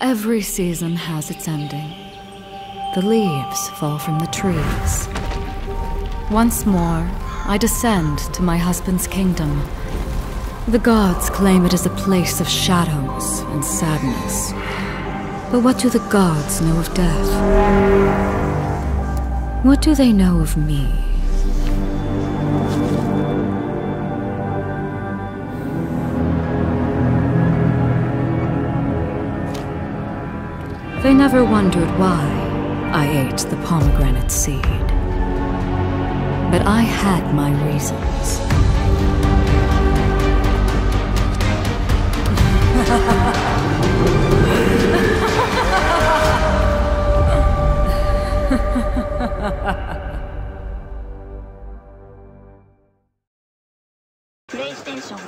Every season has its ending. The leaves fall from the trees. Once more, I descend to my husband's kingdom. The gods claim it is a place of shadows and sadness. But what do the gods know of death? What do they know of me? They never wondered why I ate the pomegranate seed. But I had my reasons. PlayStation